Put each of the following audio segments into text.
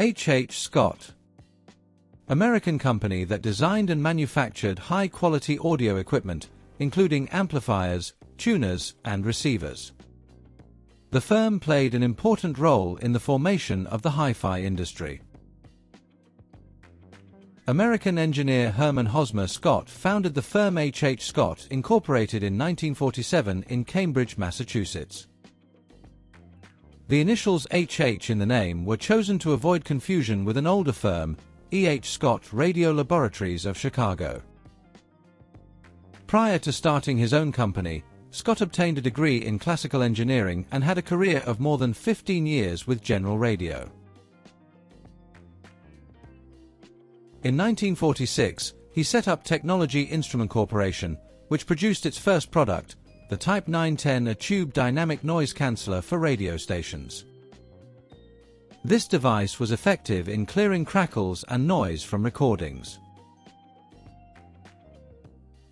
H.H. Scott American company that designed and manufactured high-quality audio equipment, including amplifiers, tuners, and receivers. The firm played an important role in the formation of the hi-fi industry. American engineer Hermon Hosmer Scott founded the firm H. H. Scott, Incorporated in 1947 in Cambridge, Massachusetts. The initials HH in the name were chosen to avoid confusion with an older firm, E. H. Scott Radio Laboratories of Chicago. Prior to starting his own company, Scott obtained a degree in classical engineering and had a career of more than 15 years with General Radio. In 1946, he set up Technology Instrument Corporation, which produced its first product, the Type 910 a tube dynamic noise canceller for radio stations. This device was effective in clearing crackles and noise from recordings.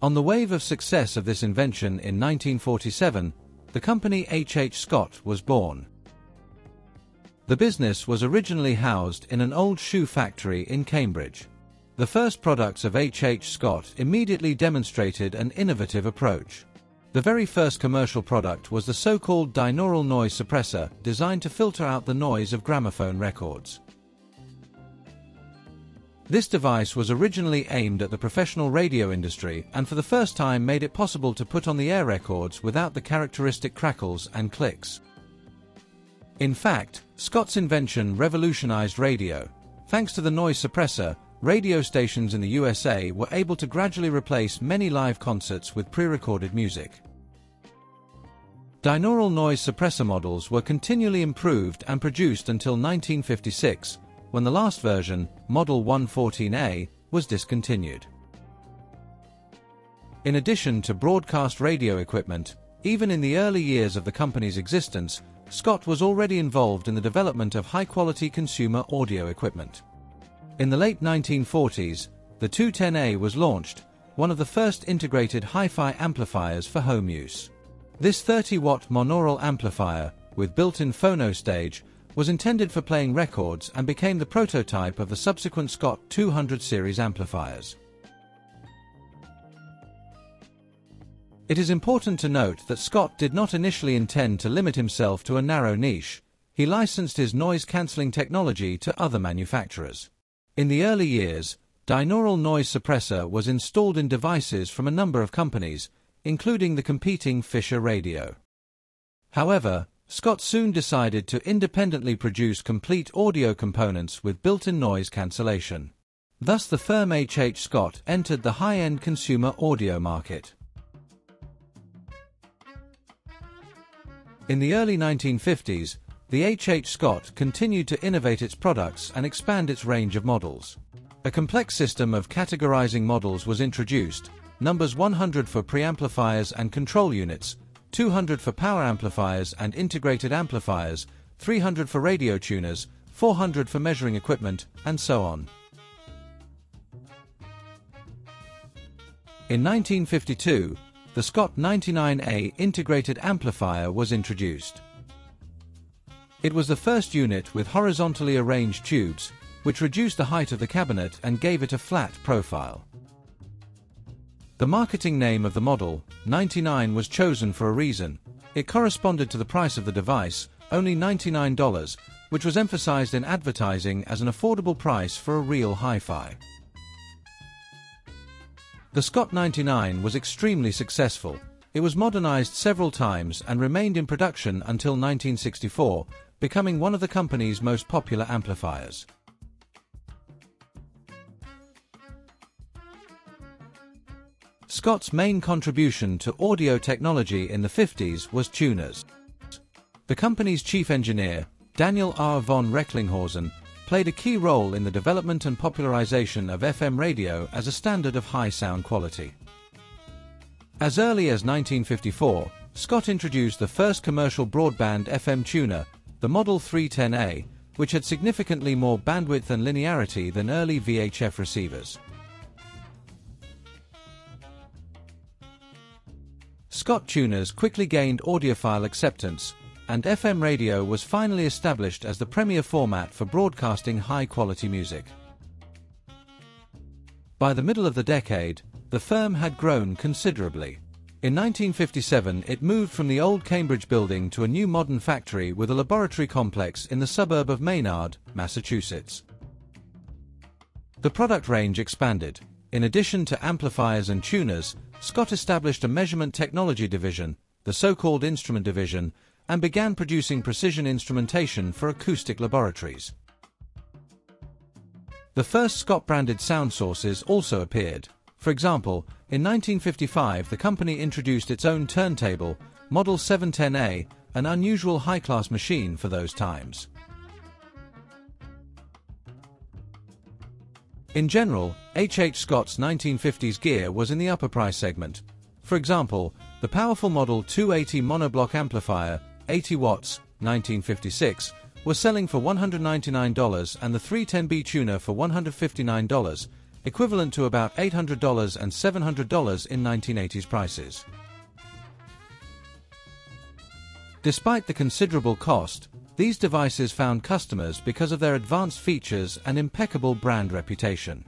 On the wave of success of this invention in 1947, the company H. H. Scott was born. The business was originally housed in an old shoe factory in Cambridge. The first products of H. H. Scott immediately demonstrated an innovative approach. The very first commercial product was the so-called Dynaural noise suppressor, designed to filter out the noise of gramophone records. This device was originally aimed at the professional radio industry and for the first time made it possible to put on the air records without the characteristic crackles and clicks. In fact, Scott's invention revolutionized radio. Thanks to the noise suppressor, radio stations in the USA were able to gradually replace many live concerts with pre-recorded music. Dynaural noise suppressor models were continually improved and produced until 1956, when the last version, Model 114A, was discontinued. In addition to broadcast radio equipment, even in the early years of the company's existence, Scott was already involved in the development of high-quality consumer audio equipment. In the late 1940s, the 210A was launched, one of the first integrated hi-fi amplifiers for home use. This 30-watt monaural amplifier, with built-in phono stage, was intended for playing records and became the prototype of the subsequent Scott 200 series amplifiers. It is important to note that Scott did not initially intend to limit himself to a narrow niche. He licensed his noise-cancelling technology to other manufacturers. In the early years, Dynaural noise suppressor was installed in devices from a number of companies, including the competing Fisher Radio. However, Scott soon decided to independently produce complete audio components with built-in noise cancellation. Thus the firm H. H. Scott entered the high-end consumer audio market. In the early 1950s, the H. H. Scott continued to innovate its products and expand its range of models. A complex system of categorizing models was introduced, numbers 100 for preamplifiers and control units, 200 for power amplifiers and integrated amplifiers, 300 for radio tuners, 400 for measuring equipment, and so on. In 1952, the Scott 99A integrated amplifier was introduced. It was the first unit with horizontally arranged tubes, which reduced the height of the cabinet and gave it a flat profile. The marketing name of the model, 99 was chosen for a reason. It corresponded to the price of the device, only $99, which was emphasized in advertising as an affordable price for a real hi-fi. The Scott 99 was extremely successful. It was modernized several times and remained in production until 1964, becoming one of the company's most popular amplifiers. Scott's main contribution to audio technology in the 50s was tuners. The company's chief engineer, Daniel R. von Recklinghausen, played a key role in the development and popularization of FM radio as a standard of high sound quality. As early as 1954, Scott introduced the first commercial broadband FM tuner, the Model 310A, which had significantly more bandwidth and linearity than early VHF receivers. Scott tuners quickly gained audiophile acceptance, and FM radio was finally established as the premier format for broadcasting high-quality music. By the middle of the decade, the firm had grown considerably. In 1957, it moved from the old Cambridge building to a new modern factory with a laboratory complex in the suburb of Maynard, Massachusetts. The product range expanded. In addition to amplifiers and tuners, Scott established a measurement technology division, the so-called instrument division, and began producing precision instrumentation for acoustic laboratories. The first Scott-branded sound sources also appeared. For example, in 1955 the company introduced its own turntable, Model 710A, an unusual high-class machine for those times. In general, H. H. Scott's 1950s gear was in the upper price segment. For example, the powerful Model 280 monoblock amplifier, 80 watts, 1956, was selling for $199 and the 310B tuner for $159, equivalent to about $800 and $700 in 1980s prices. Despite the considerable cost, these devices found customers because of their advanced features and impeccable brand reputation.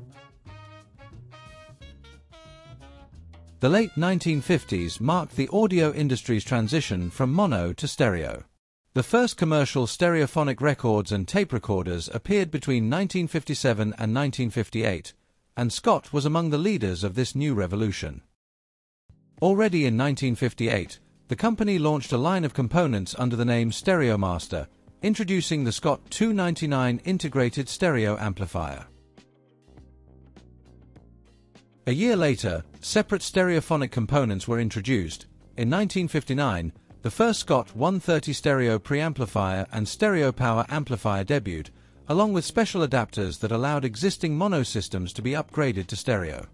The late 1950s marked the audio industry's transition from mono to stereo. The first commercial stereophonic records and tape recorders appeared between 1957 and 1958, and Scott was among the leaders of this new revolution. Already in 1958, the company launched a line of components under the name Stereomaster, introducing the Scott 299 integrated stereo amplifier. A year later, separate stereophonic components were introduced. In 1959, the first Scott 130 stereo preamplifier and stereo power amplifier debuted, along with special adapters that allowed existing mono systems to be upgraded to stereo.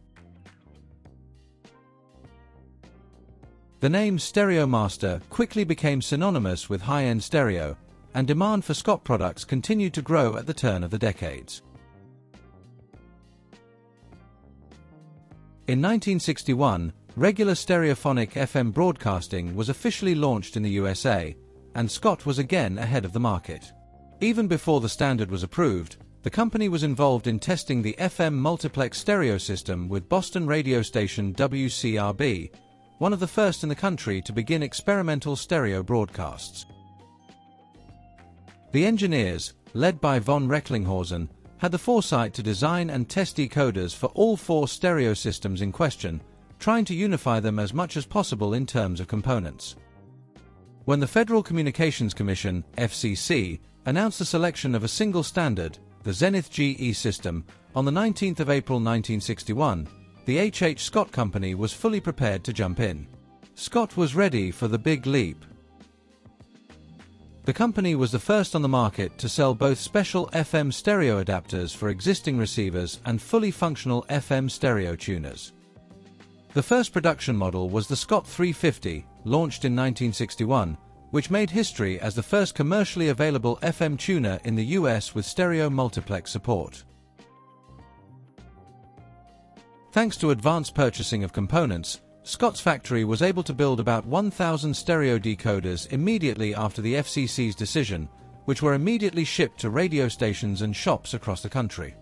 The name Stereomaster quickly became synonymous with high-end stereo, and demand for Scott products continued to grow at the turn of the decades. In 1961, regular stereophonic FM broadcasting was officially launched in the USA, and Scott was again ahead of the market. Even before the standard was approved, the company was involved in testing the FM multiplex stereo system with Boston radio station WCRB, one of the first in the country to begin experimental stereo broadcasts. The engineers, led by von Recklinghausen, had the foresight to design and test decoders for all four stereo systems in question, trying to unify them as much as possible in terms of components. When the Federal Communications Commission, FCC, announced the selection of a single standard, the Zenith GE system, on the 19th of April 1961, the H.H. Scott Company was fully prepared to jump in. Scott was ready for the big leap. The company was the first on the market to sell both special FM stereo adapters for existing receivers and fully functional FM stereo tuners. The first production model was the Scott 350, launched in 1961, which made history as the first commercially available FM tuner in the US with stereo multiplex support. Thanks to advanced purchasing of components, Scott's factory was able to build about 1,000 stereo decoders immediately after the FCC's decision, which were immediately shipped to radio stations and shops across the country.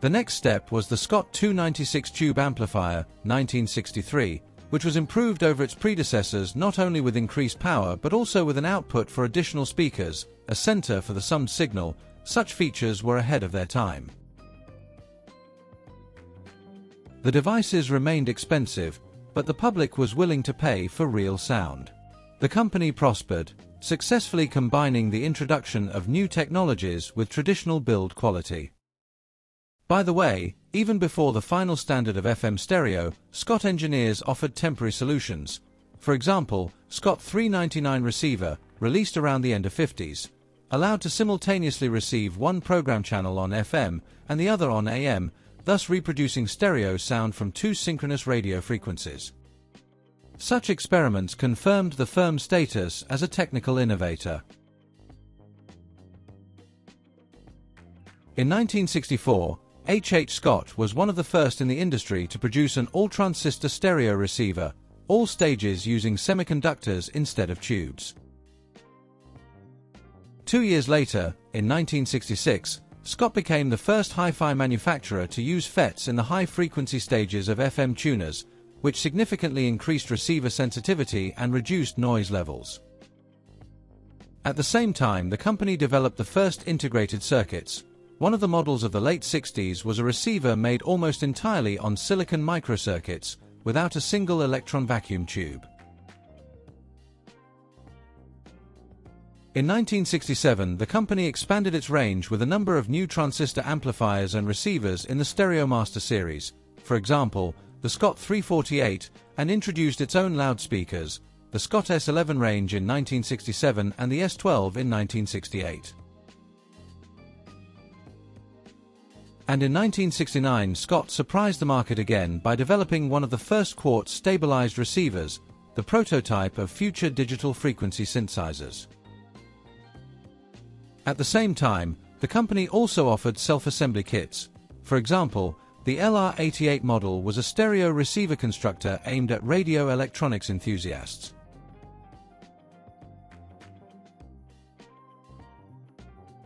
The next step was the Scott 296 tube amplifier, 1963, which was improved over its predecessors not only with increased power but also with an output for additional speakers, a center for the summed signal, such features were ahead of their time. The devices remained expensive, but the public was willing to pay for real sound. The company prospered, successfully combining the introduction of new technologies with traditional build quality. By the way, even before the final standard of FM stereo, Scott engineers offered temporary solutions. For example, Scott 399 receiver, released around the end of 50s, allowed to simultaneously receive one program channel on FM and the other on AM, thus reproducing stereo sound from two synchronous radio frequencies. Such experiments confirmed the firm's status as a technical innovator. In 1964, H. H. Scott was one of the first in the industry to produce an all-transistor stereo receiver, all stages using semiconductors instead of tubes. Two years later, in 1966, Scott became the first hi-fi manufacturer to use FETs in the high-frequency stages of FM tuners, which significantly increased receiver sensitivity and reduced noise levels. At the same time, the company developed the first integrated circuits. One of the models of the late 60s was a receiver made almost entirely on silicon microcircuits, without a single electron vacuum tube. In 1967, the company expanded its range with a number of new transistor amplifiers and receivers in the Stereomaster series, for example, the Scott 348, and introduced its own loudspeakers, the Scott S11 range in 1967 and the S12 in 1968. And in 1969, Scott surprised the market again by developing one of the first quartz stabilized receivers, the prototype of future digital frequency synthesizers. At the same time, the company also offered self-assembly kits. For example, the LR88 model was a stereo receiver constructor aimed at radio electronics enthusiasts.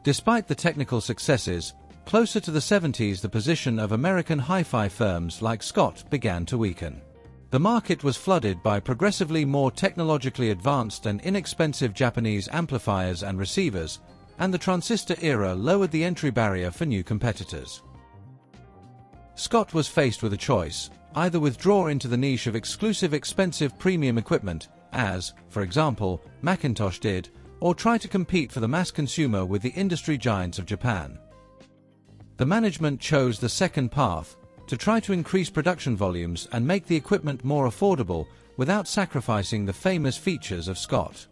Despite the technical successes, closer to the 70s the position of American hi-fi firms like Scott began to weaken. The market was flooded by progressively more technologically advanced and inexpensive Japanese amplifiers and receivers, and the transistor era lowered the entry barrier for new competitors. Scott was faced with a choice, either withdraw into the niche of exclusive expensive premium equipment, as, for example, McIntosh did, or try to compete for the mass consumer with the industry giants of Japan. The management chose the second path, to try to increase production volumes and make the equipment more affordable without sacrificing the famous features of Scott.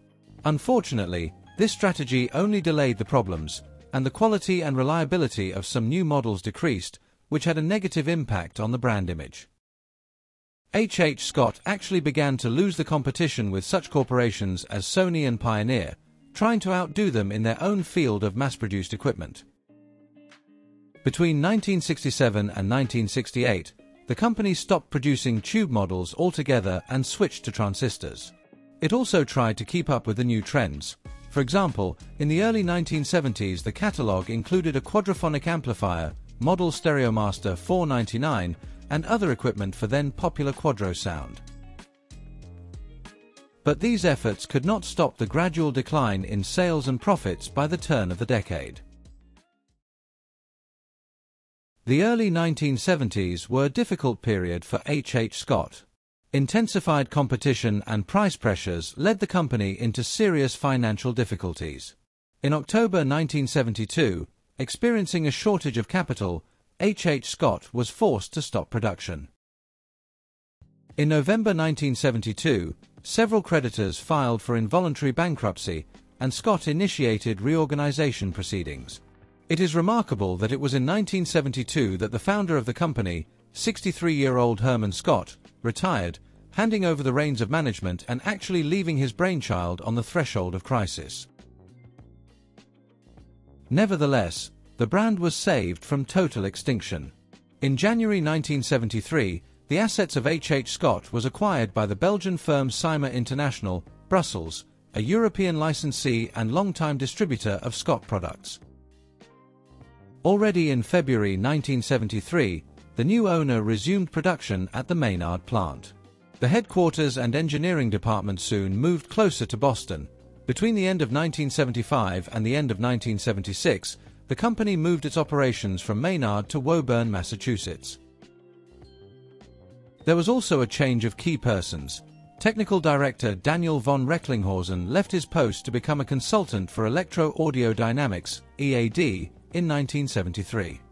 Unfortunately, this strategy only delayed the problems, and the quality and reliability of some new models decreased, which had a negative impact on the brand image. H. H. Scott actually began to lose the competition with such corporations as Sony and Pioneer, trying to outdo them in their own field of mass-produced equipment. Between 1967 and 1968, the company stopped producing tube models altogether and switched to transistors. It also tried to keep up with the new trends, for example, in the early 1970s the catalogue included a quadraphonic amplifier, model Stereomaster 499, and other equipment for then popular Quadro sound. But these efforts could not stop the gradual decline in sales and profits by the turn of the decade. The early 1970s were a difficult period for H. H. Scott. Intensified competition and price pressures led the company into serious financial difficulties. In October 1972, experiencing a shortage of capital, H. H. Scott was forced to stop production. In November 1972, several creditors filed for involuntary bankruptcy and Scott initiated reorganization proceedings. It is remarkable that it was in 1972 that the founder of the company, 63-year-old Hermon Scott, retired, handing over the reins of management and actually leaving his brainchild on the threshold of crisis. Nevertheless, the brand was saved from total extinction. In January 1973, the assets of H. H. Scott was acquired by the Belgian firm Cyma International, Brussels, a European licensee and long-time distributor of Scott products. Already in February 1973, the new owner resumed production at the Maynard plant. The headquarters and engineering department soon moved closer to Boston. Between the end of 1975 and the end of 1976, the company moved its operations from Maynard to Woburn, Massachusetts. There was also a change of key persons. Technical director Daniel von Recklinghausen left his post to become a consultant for Electro Audio Dynamics, EAD, in 1973.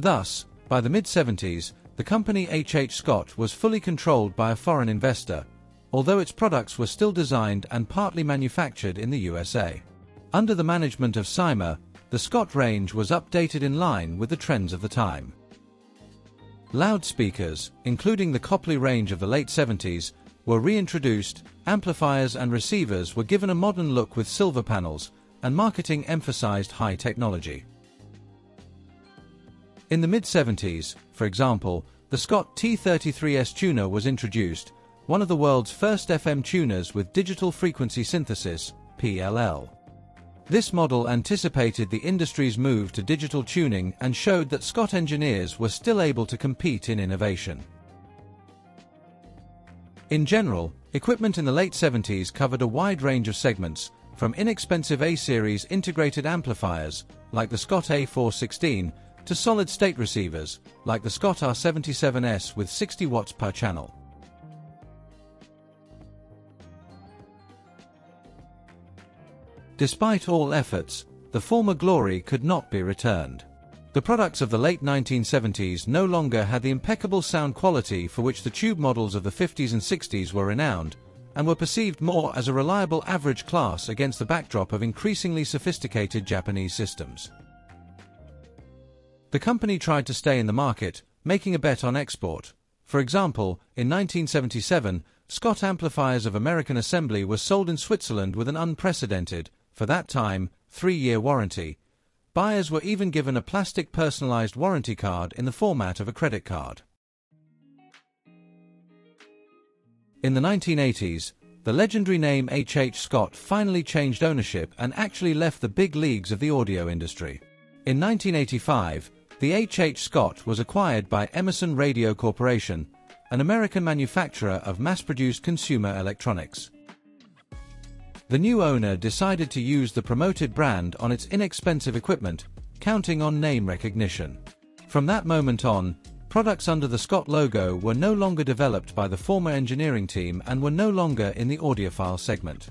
Thus, by the mid-70s, the company H. H. Scott was fully controlled by a foreign investor, although its products were still designed and partly manufactured in the USA. Under the management of Cyma, the Scott range was updated in line with the trends of the time. Loudspeakers, including the Copley range of the late 70s, were reintroduced, amplifiers and receivers were given a modern look with silver panels, and marketing emphasized high technology. In the mid-70s, for example, the Scott T33S tuner was introduced, one of the world's first FM tuners with digital frequency synthesis, PLL. This model anticipated the industry's move to digital tuning and showed that Scott engineers were still able to compete in innovation. In general, equipment in the late 70s covered a wide range of segments, from inexpensive A-series integrated amplifiers, like the Scott A416, to solid-state receivers, like the Scott R77S with 60 watts per channel. Despite all efforts, the former glory could not be returned. The products of the late 1970s no longer had the impeccable sound quality for which the tube models of the 50s and 60s were renowned, and were perceived more as a reliable average class against the backdrop of increasingly sophisticated Japanese systems. The company tried to stay in the market, making a bet on export. For example, in 1977, Scott amplifiers of American assembly were sold in Switzerland with an unprecedented, for that time, three-year warranty, Buyers were even given a plastic personalized warranty card in the format of a credit card. In the 1980s, the legendary name H. H. Scott finally changed ownership and actually left the big leagues of the audio industry. In 1985, the H. H. Scott was acquired by Emerson Radio Corporation, an American manufacturer of mass-produced consumer electronics. The new owner decided to use the promoted brand on its inexpensive equipment, counting on name recognition. From that moment on, products under the Scott logo were no longer developed by the former engineering team and were no longer in the audiophile segment.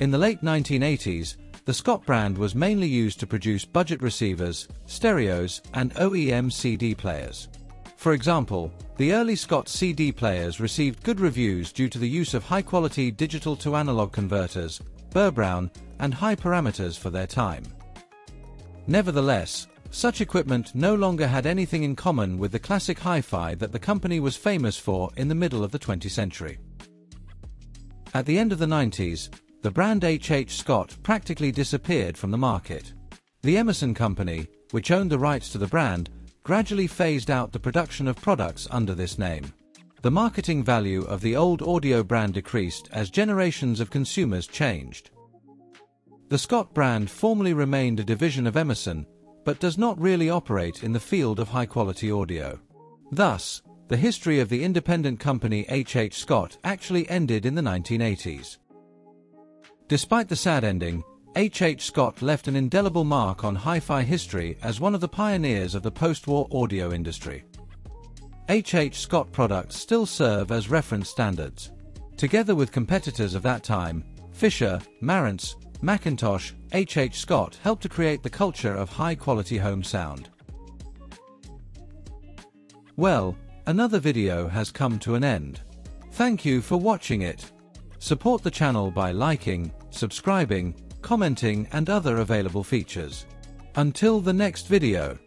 In the late 1980s, the Scott brand was mainly used to produce budget receivers, stereos, and OEM CD players. For example, the early Scott CD players received good reviews due to the use of high-quality digital-to-analog converters, Burr Brown, and high parameters for their time. Nevertheless, such equipment no longer had anything in common with the classic hi-fi that the company was famous for in the middle of the 20th century. At the end of the 90s, the brand H.H. Scott practically disappeared from the market. The Emerson Company, which owned the rights to the brand, gradually phased out the production of products under this name. The marketing value of the old audio brand decreased as generations of consumers changed. The Scott brand formerly remained a division of Emerson, but does not really operate in the field of high-quality audio. Thus, the history of the independent company H.H. Scott actually ended in the 1980s. Despite the sad ending, H. H. Scott left an indelible mark on hi-fi history as one of the pioneers of the post-war audio industry. H. H. Scott products still serve as reference standards. Together with competitors of that time, Fisher, Marantz, McIntosh, H. H. Scott helped to create the culture of high-quality home sound. Well, another video has come to an end. Thank you for watching it. Support the channel by liking, subscribing, commenting and other available features. Until the next video.